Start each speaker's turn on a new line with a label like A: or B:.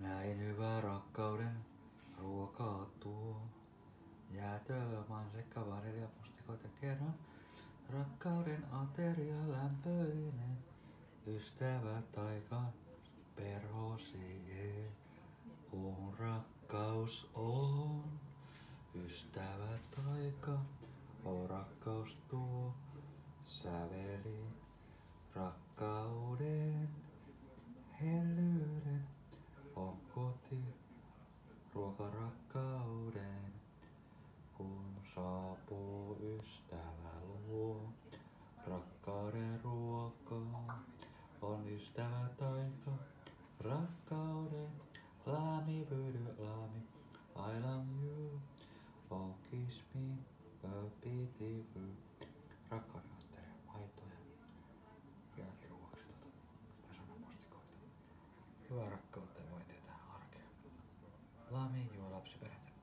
A: Näin hyvä rakkauden ruokaa tuo. Jäätelömaan sekä vaniljapustikoita kerran. Rakkauden ateria lämpöinen. Ystävä taika perhosie. Kun rakkaus on. Ystävä taika on rakkaus tuo. Säveli rakkauden hellyyden rakkauden. Kun saapuu ystävä luo, rakkauden ruokaa on ystävä taika. Rakkauden laami pyry laami, I love you, oh kiss me, a pity. Rakkauden ateria, maitoa ja jälkiruoaksi tota. Hyvää rakkautta بشبه الهتاف